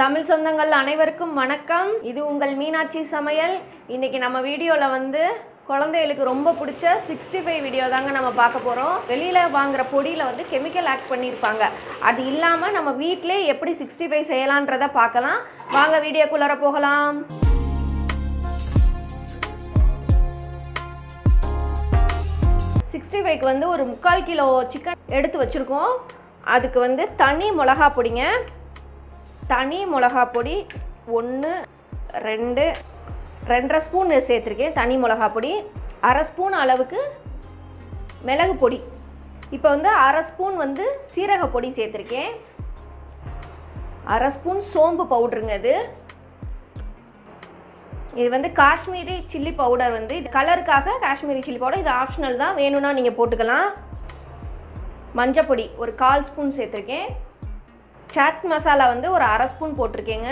தமிழ் சொந்தங்கள் அனைவருக்கும் வணக்கம். இது உங்கள் மீனாட்சி சமையல். இன்னைக்கு நம்ம வீடியோவில் வந்து குழந்தைகளுக்கு ரொம்ப பிடிச்ச சிக்ஸ்டி ஃபைவ் வீடியோ தாங்க நம்ம பார்க்க போகிறோம் வெளியில் வாங்குற பொடியில் வந்து கெமிக்கல் ஆக்ட் பண்ணியிருப்பாங்க. அது இல்லாமல் நம்ம வீட்டிலே எப்படி சிக்ஸ்டி ஃபைவ் செய்யலான்றதை பார்க்கலாம். வாங்க வீடியோக்குள்ளார போகலாம். சிக்ஸ்டி ஃபைவ்க்கு வந்து ஒரு முக்கால் கிலோ சிக்கன் எடுத்து வச்சுருக்கோம். அதுக்கு வந்து தனி மிளகா பொடிங்க. தனி மிளகா பொடி ஒன்று ரெண்டு ரெண்டரை ஸ்பூன் சேர்த்துருக்கேன். தனி மிளகா பொடி அரை ஸ்பூன் அளவுக்கு மிளகு பொடி. இப்போ வந்து அரை ஸ்பூன் வந்து சீரக பொடி சேர்த்துருக்கேன். அரை ஸ்பூன் சோம்பு பவுடருங்க இது. இது வந்து காஷ்மீரி சில்லி பவுடர் வந்து இது கலருக்காக காஷ்மீரி சில்லி பவுடர். இது ஆப்ஷனல் தான் வேணும்னா நீங்கள் போட்டுக்கலாம். மஞ்சப்பொடி ஒரு கால் ஸ்பூன் சேர்த்துருக்கேன். சாட் மசாலா வந்து ஒரு அரை ஸ்பூன் போட்டிருக்கேங்க.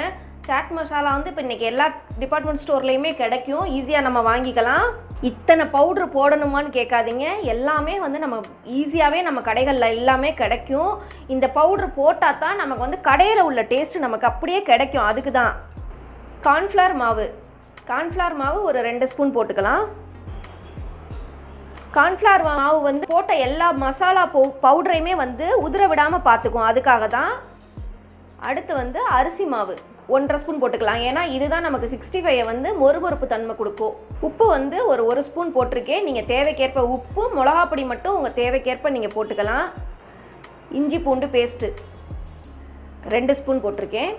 சாட் மசாலா வந்து இப்போ இன்றைக்கி எல்லா டிபார்ட்மெண்ட் ஸ்டோர்லேயுமே கிடைக்கும். ஈஸியாக நம்ம வாங்கிக்கலாம். இத்தனை பவுட்ரு போடணுமான்னு கேட்காதீங்க. எல்லாமே வந்து நம்ம ஈஸியாகவே நம்ம கடைகளில் எல்லாமே கிடைக்கும். இந்த பவுட்ரு போட்டால் தான் நமக்கு வந்து கடையில் உள்ள டேஸ்ட்டு நமக்கு அப்படியே கிடைக்கும். அதுக்கு தான். கார்ன்ஃப்ளவர் மாவு. கார்ன்ஃப்ளவர் மாவு ஒரு ரெண்டு ஸ்பூன் போட்டுக்கலாம். கார்ன்ஃப்ளவர் மாவு வந்து போட்ட எல்லா மசாலா பவு பவுடரையுமே வந்து உதிர விடாமல் பார்த்துக்கும் அதுக்காக தான் அடுத்து வந்து அரிசி மாவு. ஒன்றரை ஸ்பூன் போட்டுக்கலாம். ஏன்னா இதுதான் நமக்கு சிக்ஸ்டி ஃபைவை வந்து மொறுமொறுப்பு தன்மை கொடுக்கும். உப்பு வந்து ஒரு ஒரு ஸ்பூன் போட்டிருக்கேன். நீங்கள் தேவைக்கேற்ப உப்பு மிளகாப்பொடி மட்டும் உங்கள் தேவைக்கேற்ப நீங்கள் போட்டுக்கலாம். இஞ்சி பூண்டு பேஸ்ட்டு ரெண்டு ஸ்பூன் போட்டிருக்கேன்.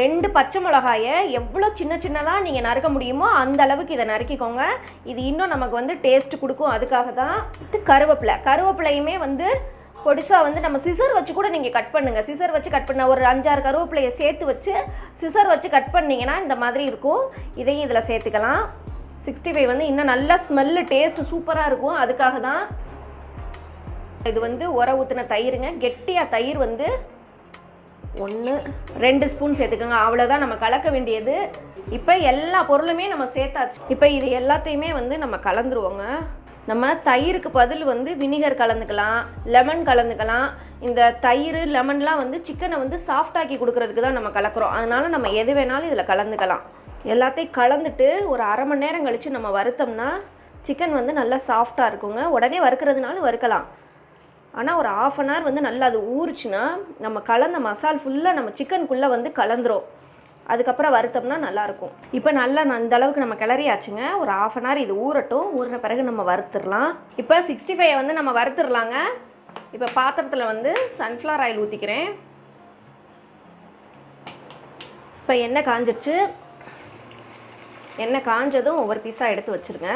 ரெண்டு பச்சை மிளகாயை எவ்வளோ சின்ன சின்னதாக நீங்கள் நறுக்க முடியுமோ அந்த அளவுக்கு இதை நறுக்கிக்கோங்க. இது இன்னும் நமக்கு வந்து டேஸ்ட் கொடுக்கும். அதுக்காக தான் கருவேப்பிலை. கருவேப்பிலையுமே வந்து பொடிசாக வந்து நம்ம சிசர் வச்சு கூட நீங்கள் கட் பண்ணுங்கள் சிசர் வச்சு கட் பண்ண ஒரு அஞ்சாறு கருவேப்பிலையை சேர்த்து வச்சு சிசர் வச்சு கட் பண்ணிங்கன்னா இந்த மாதிரி இருக்கும். இதையும் இதில் சேர்த்துக்கலாம். சிக்ஸ்டி ஃபைவ் வந்து இன்னும் நல்லா ஸ்மெல்லு டேஸ்ட்டு சூப்பராக இருக்கும். அதுக்காக தான் இது வந்து உர ஊற்றின தயிருங்க. கெட்டியாக தயிர் வந்து ஒன்று ரெண்டு ஸ்பூன் சேர்த்துக்கோங்க. அவ்வளோதான் நம்ம கலக்க வேண்டியது. இப்போ எல்லா பொருளுமே நம்ம சேர்த்தாச்சு. இப்போ இது எல்லாத்தையுமே வந்து நம்ம கலந்துருவோங்க. நம்ம தயிருக்கு பதில் வந்து வினிகர் கலந்துக்கலாம் லெமன் கலந்துக்கலாம். இந்த தயிர் லெமன்லாம் வந்து சிக்கனை வந்து சாஃப்டாக்கி கொடுக்கறதுக்கு தான் நம்ம கலக்கிறோம். அதனால் நம்ம எது வேணாலும் இதில் கலந்துக்கலாம். எல்லாத்தையும் கலந்துட்டு ஒரு அரை மணி நேரம் கழித்து நம்ம வறுத்தோம்னா சிக்கன் வந்து நல்லா சாஃப்டாக இருக்குங்க. உடனே வறுக்கிறதுனாலும் வறுக்கலாம். ஆனால் ஒரு ஆஃப் அன் ஹவர் வந்து நல்லா அது ஊறுச்சுன்னா நம்ம கலந்த மசால் ஃபுல்லாக நம்ம சிக்கனுக்குள்ளே வந்து கலந்துரும். அதுக்கப்புறம் வறுத்தோம்னா நல்லாயிருக்கும். இப்போ நல்லா அந்த அளவுக்கு நம்ம கிளறியாச்சுங்க. ஒரு ஆஃப் அன் ஹவர் இது ஊறட்டும். ஊறின பிறகு நம்ம வறுத்துடலாம். இப்போ சிக்ஸ்டி ஃபைவ் வந்து நம்ம வறுத்துடலாங்க. இப்போ பாத்திரத்தில் வந்து சன்ஃப்ளவர் ஆயில் ஊற்றிக்கிறேன் இப்போ எண்ணெய் காஞ்சிருச்சு. எண்ணெய் காஞ்சதும் ஒவ்வொரு பீஸாக எடுத்து வச்சுருங்க.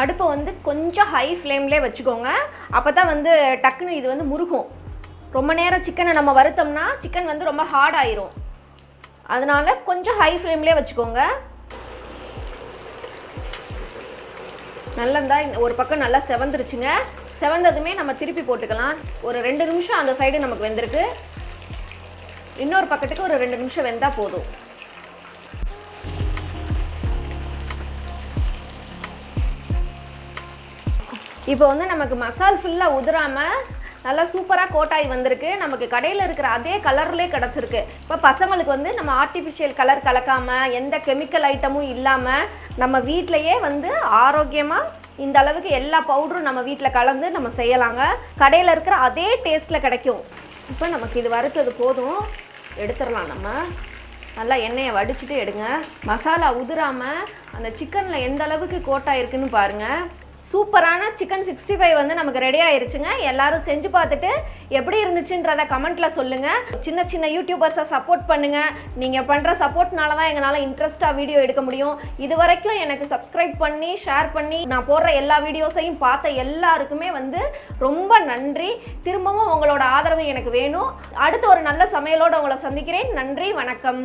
அடுப்பை வந்து கொஞ்சம் ஹை ஃப்ளேம்லேயே வச்சுக்கோங்க. அப்போ தான் வந்து டக்குன்னு இது வந்து முருகும். ரொம்ப நேரம் சிக்கனை நம்ம வறுத்தோம்னா சிக்கன் வந்து ரொம்ப ஹார்ட் ஆயிரும். அதனால் கொஞ்சம் ஹை ஃப்ளேம்லேயே வச்சுக்கோங்க. நல்லா ஒரு பக்கம் நல்லா செவந்துருச்சுங்க. செவந்ததுமே நம்ம திருப்பி போட்டுக்கலாம். ஒரு ரெண்டு நிமிஷம் அந்த சைடு நமக்கு வெந்திருக்கு. இன்னொரு பக்கத்துக்கு ஒரு ரெண்டு நிமிஷம் வெந்தால் போதும். இப்போ வந்து நமக்கு மசால் ஃபுல்லாக உதிராமல் நல்லா சூப்பராக கோட்டாய் வந்திருக்கு. நமக்கு கடையில் இருக்கிற அதே கலர்லேயே கிடச்சிருக்கு. இப்போ பசங்களுக்கு வந்து நம்ம ஆர்டிஃபிஷியல் கலர் கலக்காமல் எந்த கெமிக்கல் ஐட்டமும் இல்லாமல் நம்ம வீட்டிலையே வந்து ஆரோக்கியமாக இந்த அளவுக்கு எல்லா பவுடரும் நம்ம வீட்டில் கலந்து நம்ம செய்யலாங்க. கடையில் இருக்கிற அதே டேஸ்ட்டில் கிடைக்கும். இப்போ நமக்கு இது வறுத்தது போதும். எடுத்துடலாம் நம்ம. நல்லா எண்ணெயை வடிச்சிட்டு எடுங்க. மசாலா உதிராமல் அந்த சிக்கனில் எந்த அளவுக்கு கோட்டாயிருக்குன்னு பாருங்கள் சூப்பரான சிக்கன் சிக்ஸ்டி ஃபைவ் வந்து நமக்கு ரெடி ஆயிருச்சுங்க. எல்லாரும் செஞ்சு பார்த்துட்டு எப்படி இருந்துச்சுன்றத கமெண்ட்ல சொல்லுங்க. சின்ன சின்ன யூடியூபர்ஸை சப்போர்ட் பண்ணுங்க. நீங்க பண்ற சப்போர்ட்னால தான் எங்களால் இன்ட்ரெஸ்ட்டாக வீடியோ எடுக்க முடியும். இது வரைக்கும் எனக்கு சப்ஸ்கிரைப் பண்ணி ஷேர் பண்ணி நான் போடுற எல்லா வீடியோஸையும் பார்த்த எல்லாருக்குமே வந்து ரொம்ப நன்றி. திரும்பவும் உங்களோட ஆதரவு எனக்கு வேணும். அடுத்து ஒரு நல்ல சமையலோடு உங்களை சந்திக்கிறேன். நன்றி வணக்கம்.